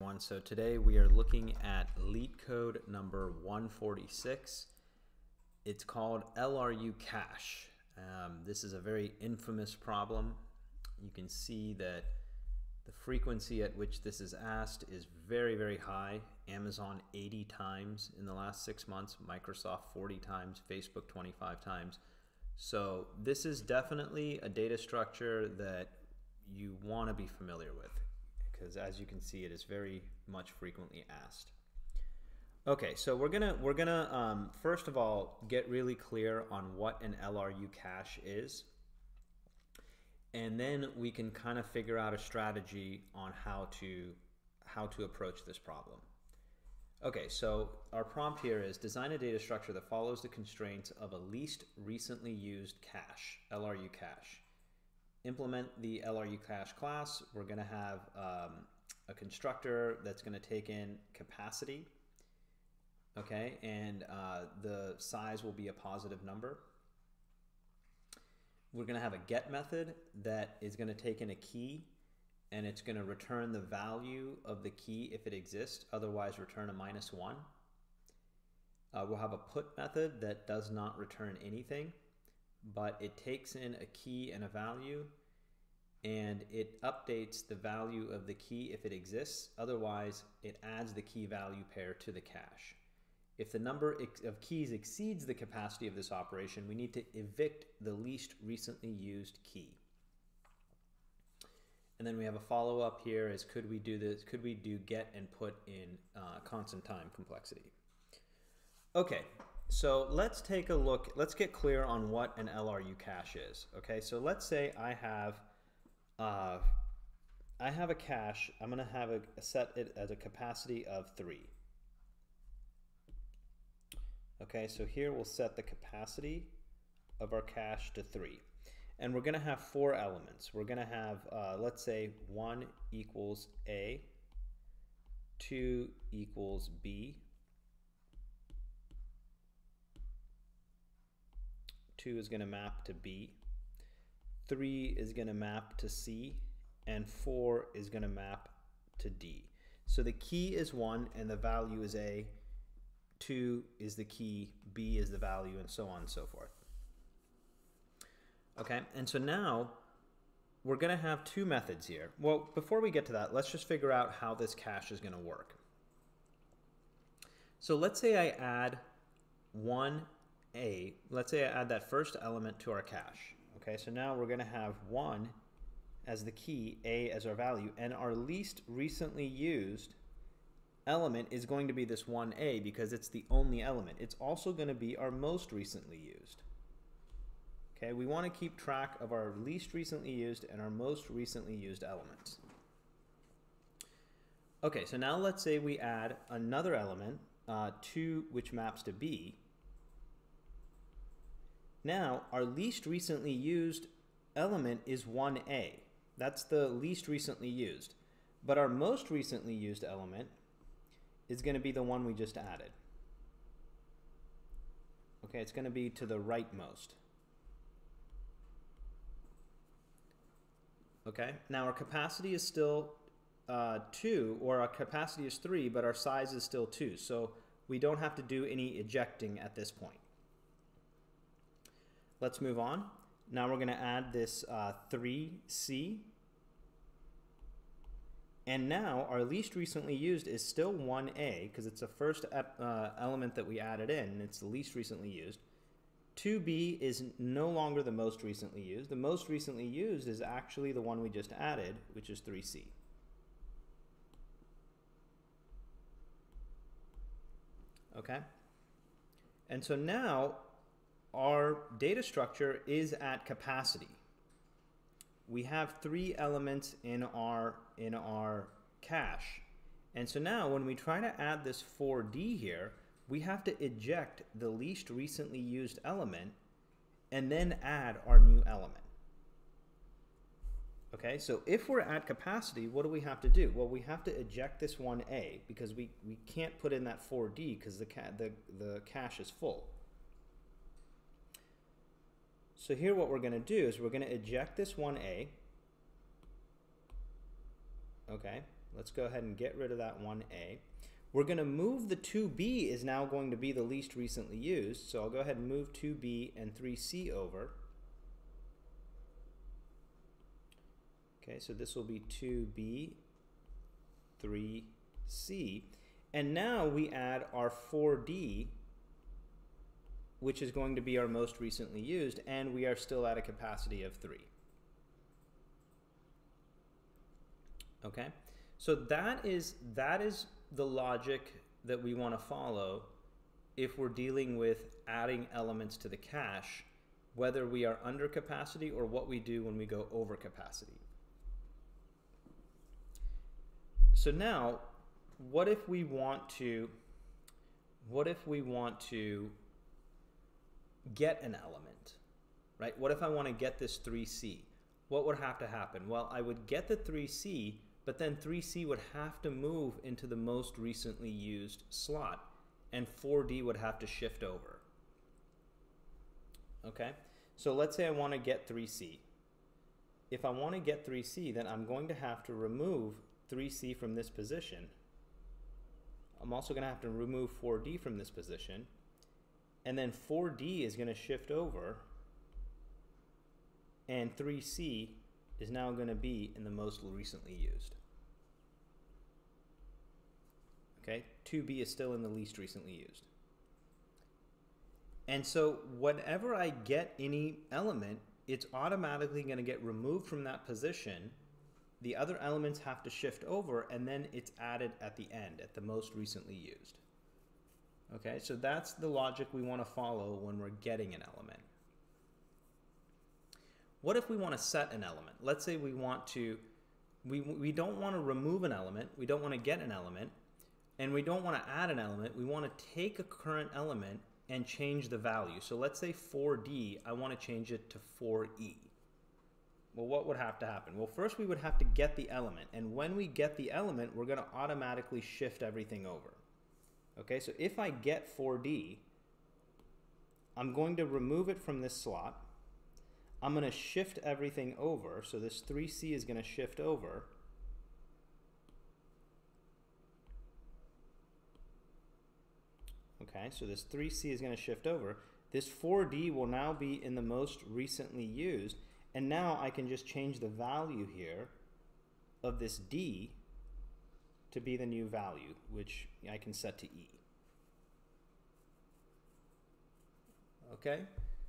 One. So today we are looking at LEET code number 146. It's called LRU cache. Um, this is a very infamous problem. You can see that the frequency at which this is asked is very, very high. Amazon 80 times in the last six months, Microsoft 40 times, Facebook 25 times. So this is definitely a data structure that you want to be familiar with because as you can see, it is very much frequently asked. Okay, so we're gonna we're gonna um, first of all get really clear on what an LRU cache is, and then we can kind of figure out a strategy on how to how to approach this problem. Okay, so our prompt here is design a data structure that follows the constraints of a least recently used cache, LRU cache implement the LRU cache class, we're going to have um, a constructor that's going to take in capacity, okay, and uh, the size will be a positive number. We're going to have a get method that is going to take in a key and it's going to return the value of the key if it exists, otherwise return a minus one. Uh, we'll have a put method that does not return anything but it takes in a key and a value and it updates the value of the key if it exists. Otherwise, it adds the key value pair to the cache. If the number of keys exceeds the capacity of this operation, we need to evict the least recently used key. And then we have a follow up here is could we do this, could we do get and put in uh, constant time complexity? Okay, so let's take a look, let's get clear on what an LRU cache is. Okay, so let's say I have, uh, I have a cache, I'm gonna have a, set it as a capacity of three. Okay, so here we'll set the capacity of our cache to three. And we're gonna have four elements. We're gonna have, uh, let's say one equals A, two equals B, 2 is going to map to B, 3 is going to map to C, and 4 is going to map to D. So the key is 1 and the value is A, 2 is the key, B is the value, and so on and so forth. Okay, and so now we're going to have two methods here. Well, before we get to that, let's just figure out how this cache is going to work. So let's say I add one a, let's say I add that first element to our cache. Okay, so now we're going to have 1 as the key, A as our value, and our least recently used element is going to be this 1A because it's the only element. It's also going to be our most recently used. Okay, we want to keep track of our least recently used and our most recently used elements. Okay, so now let's say we add another element, uh, 2 which maps to B, now, our least recently used element is 1a. That's the least recently used. But our most recently used element is going to be the one we just added. Okay, it's going to be to the rightmost. Okay, now our capacity is still uh, 2, or our capacity is 3, but our size is still 2. So we don't have to do any ejecting at this point. Let's move on. Now we're going to add this uh, 3C. And now our least recently used is still 1A because it's the first uh, element that we added in and it's the least recently used. 2B is no longer the most recently used. The most recently used is actually the one we just added, which is 3C. Okay? And so now our data structure is at capacity. We have three elements in our, in our cache. And so now when we try to add this 4D here, we have to eject the least recently used element and then add our new element. Okay, so if we're at capacity, what do we have to do? Well, we have to eject this 1A because we, we can't put in that 4D because the, the, the cache is full. So here what we're going to do is we're going to eject this 1A. Okay, Let's go ahead and get rid of that 1A. We're going to move the 2B is now going to be the least recently used. So I'll go ahead and move 2B and 3C over. Okay, so this will be 2B, 3C. And now we add our 4D, which is going to be our most recently used, and we are still at a capacity of 3. Okay, so that is, that is the logic that we want to follow if we're dealing with adding elements to the cache, whether we are under capacity or what we do when we go over capacity. So now, what if we want to, what if we want to get an element, right? What if I want to get this 3C? What would have to happen? Well, I would get the 3C but then 3C would have to move into the most recently used slot, and 4D would have to shift over. Okay, so let's say I want to get 3C. If I want to get 3C, then I'm going to have to remove 3C from this position. I'm also going to have to remove 4D from this position. And then 4D is going to shift over. And 3C is now going to be in the most recently used. Okay, 2b is still in the least recently used. And so whenever I get any element, it's automatically going to get removed from that position. The other elements have to shift over, and then it's added at the end, at the most recently used. Okay, so that's the logic we want to follow when we're getting an element. What if we want to set an element? Let's say we want to, we, we don't want to remove an element, we don't want to get an element, and we don't want to add an element, we want to take a current element and change the value. So let's say 4D, I want to change it to 4E. Well, what would have to happen? Well, first we would have to get the element. And when we get the element, we're going to automatically shift everything over. Okay, so if I get 4D, I'm going to remove it from this slot. I'm going to shift everything over. So this 3C is going to shift over. Okay, so this 3C is going to shift over. This 4D will now be in the most recently used. And now I can just change the value here of this D to be the new value, which I can set to E. Okay,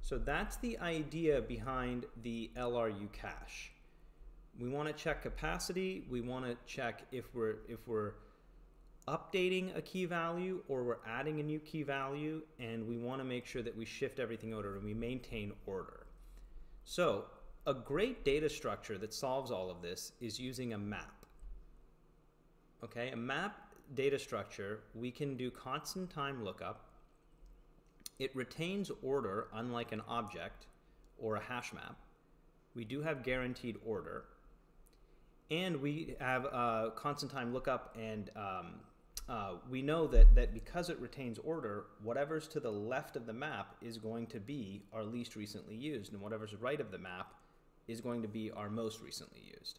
so that's the idea behind the LRU cache. We want to check capacity. We want to check if we're if we're updating a key value or we're adding a new key value and we want to make sure that we shift everything over and we maintain order. So a great data structure that solves all of this is using a map. Okay, a map data structure, we can do constant time lookup. It retains order unlike an object or a hash map. We do have guaranteed order. And we have a constant time lookup and um, uh, we know that, that because it retains order, whatever's to the left of the map is going to be our least recently used, and whatever's right of the map is going to be our most recently used.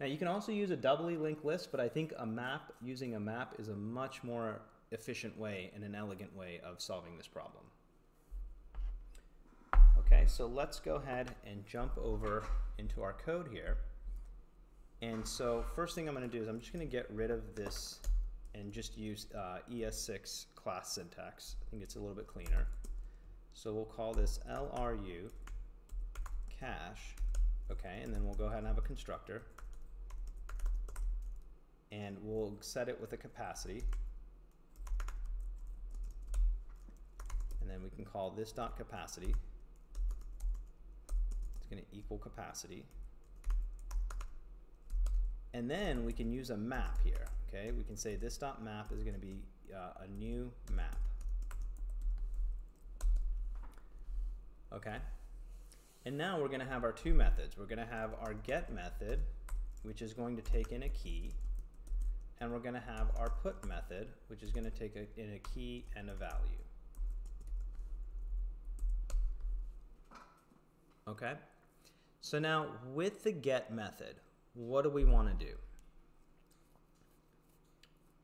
Now you can also use a doubly linked list, but I think a map, using a map is a much more efficient way and an elegant way of solving this problem. Okay, so let's go ahead and jump over into our code here. And so first thing I'm going to do is I'm just going to get rid of this and just use uh, ES6 class syntax. I think it's a little bit cleaner. So we'll call this LRU cache, okay, and then we'll go ahead and have a constructor. And we'll set it with a capacity. And then we can call this dot capacity. It's going to equal capacity. And then we can use a map here. Okay, we can say this dot map is going to be uh, a new map. Okay, and now we're going to have our two methods. We're going to have our get method, which is going to take in a key, and we're going to have our put method, which is going to take a, in a key and a value. Okay, so now with the get method, what do we want to do?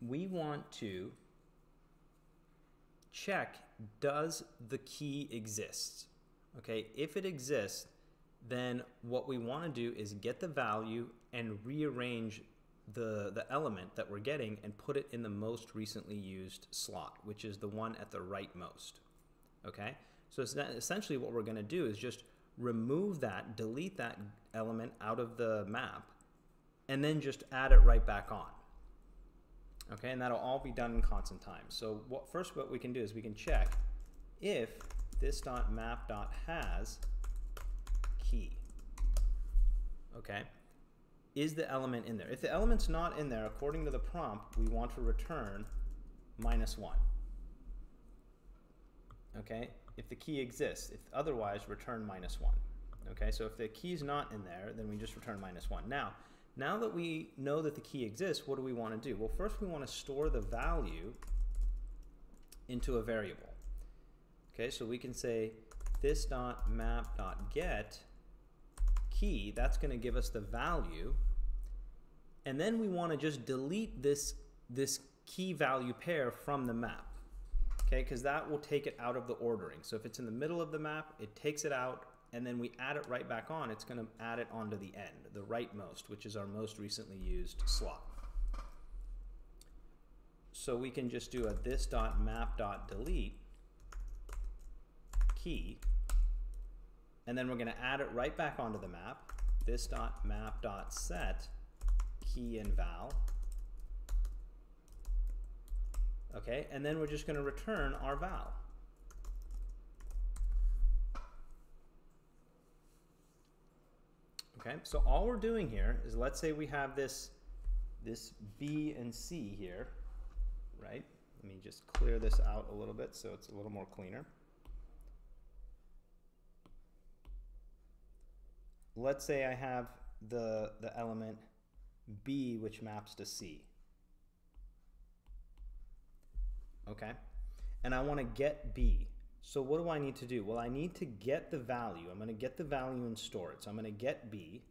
we want to check does the key exist? Okay, if it exists, then what we want to do is get the value and rearrange the, the element that we're getting and put it in the most recently used slot, which is the one at the rightmost. Okay, so essentially what we're going to do is just remove that, delete that element out of the map, and then just add it right back on. Okay, and that'll all be done in constant time. So what first what we can do is we can check if this dot map dot has key. Okay, is the element in there? If the element's not in there, according to the prompt, we want to return minus one. Okay, if the key exists, if otherwise, return minus one. Okay, so if the key is not in there, then we just return minus one. Now, now that we know that the key exists, what do we want to do? Well, first we want to store the value into a variable. Okay, so we can say this dot map dot get key, that's going to give us the value. And then we want to just delete this, this key value pair from the map. Okay, because that will take it out of the ordering. So if it's in the middle of the map, it takes it out and then we add it right back on, it's going to add it onto the end, the rightmost, which is our most recently used slot. So we can just do a this dot map dot delete key, and then we're going to add it right back onto the map. This dot map dot set key and val. Okay, and then we're just going to return our val. Okay, so all we're doing here is let's say we have this, this B and C here, right? Let me just clear this out a little bit so it's a little more cleaner. Let's say I have the, the element B which maps to C. Okay, and I want to get B. So what do I need to do? Well, I need to get the value. I'm going to get the value and store it. So I'm going to get B,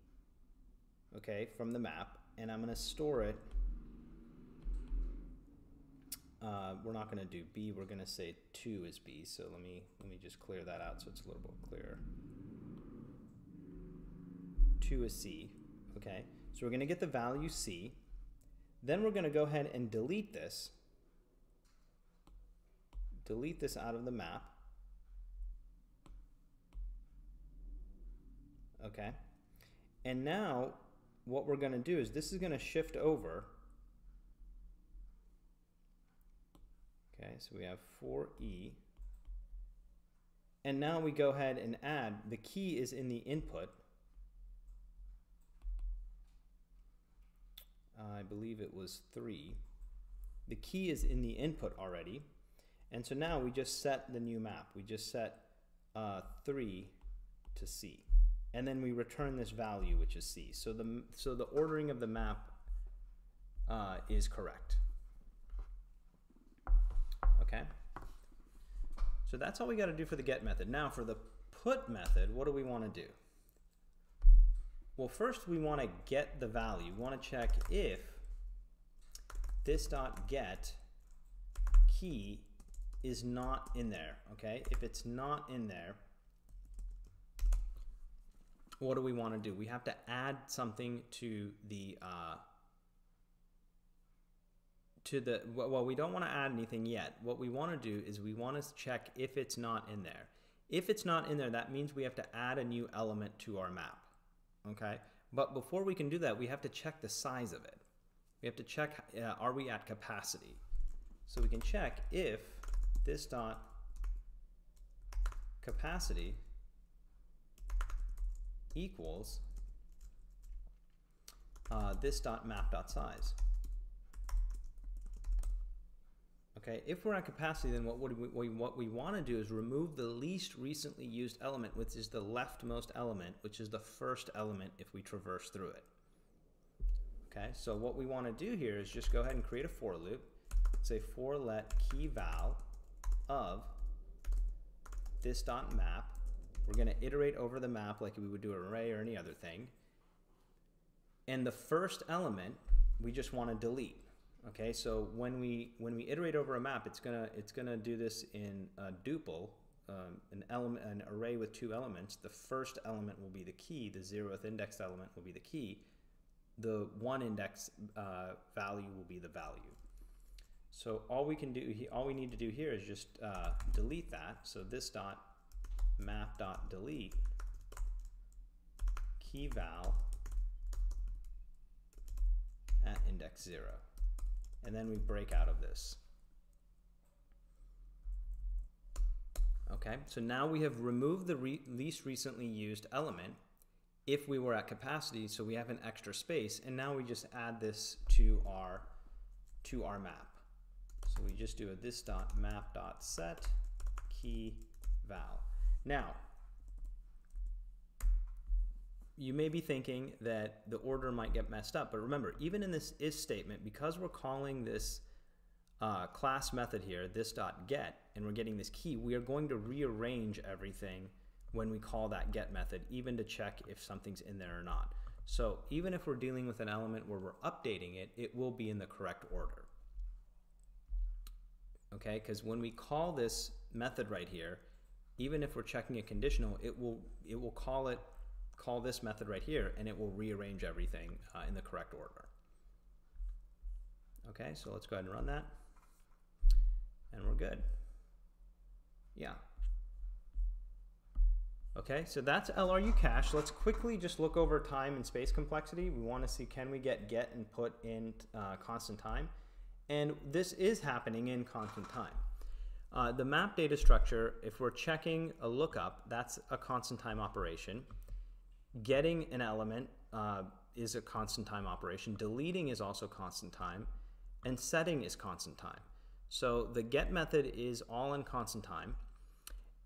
okay, from the map, and I'm going to store it. Uh, we're not going to do B. We're going to say 2 is B. So let me, let me just clear that out so it's a little bit clearer. 2 is C, okay? So we're going to get the value C. Then we're going to go ahead and delete this. Delete this out of the map. okay? And now what we're going to do is this is going to shift over. Okay, so we have 4E. And now we go ahead and add, the key is in the input. I believe it was 3. The key is in the input already. And so now we just set the new map. We just set uh, 3 to C and then we return this value, which is C. So the, so the ordering of the map uh, is correct. Okay? So that's all we got to do for the get method. Now for the put method, what do we want to do? Well, first we want to get the value. We want to check if this dot get key is not in there, okay? If it's not in there, what do we want to do? We have to add something to the uh, to the well we don't want to add anything yet what we want to do is we want to check if it's not in there if it's not in there that means we have to add a new element to our map okay? But before we can do that we have to check the size of it. We have to check uh, are we at capacity? So we can check if this dot capacity equals uh, this dot map dot size. Okay, if we're at capacity, then what, we, what we want to do is remove the least recently used element, which is the leftmost element, which is the first element if we traverse through it. Okay, so what we want to do here is just go ahead and create a for loop. Say for let key val of this dot map we're going to iterate over the map like we would do an array or any other thing. And the first element, we just want to delete. Okay, so when we when we iterate over a map, it's gonna it's gonna do this in a tuple, um, an element an array with two elements. The first element will be the key. The zeroth indexed element will be the key. The one index uh, value will be the value. So all we can do, all we need to do here is just uh, delete that. So this dot map dot delete key val at index zero and then we break out of this. Okay, so now we have removed the re least recently used element if we were at capacity, so we have an extra space, and now we just add this to our to our map. So we just do a this dot map dot set key val. Now, you may be thinking that the order might get messed up, but remember, even in this is statement, because we're calling this uh, class method here, this dot get, and we're getting this key, we are going to rearrange everything when we call that get method, even to check if something's in there or not. So even if we're dealing with an element where we're updating it, it will be in the correct order. Okay, because when we call this method right here, even if we're checking a conditional, it will it will call it call this method right here and it will rearrange everything uh, in the correct order. Okay, so let's go ahead and run that. And we're good. Yeah. Okay, so that's LRU cache. Let's quickly just look over time and space complexity. We want to see can we get get and put in uh, constant time. And this is happening in constant time. Uh, the map data structure, if we're checking a lookup, that's a constant time operation. Getting an element uh, is a constant time operation. Deleting is also constant time. And setting is constant time. So the get method is all in constant time.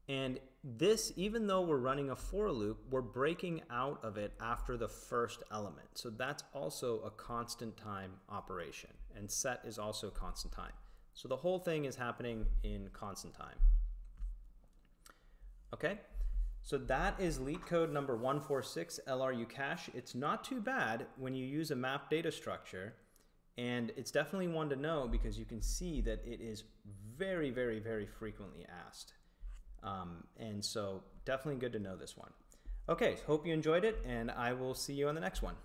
And this, even though we're running a for loop, we're breaking out of it after the first element. So that's also a constant time operation. And set is also constant time. So the whole thing is happening in constant time. Okay, so that is LeetCode number 146 LRU cache. It's not too bad when you use a map data structure. And it's definitely one to know because you can see that it is very, very, very frequently asked. Um, and so definitely good to know this one. Okay, hope you enjoyed it, and I will see you on the next one.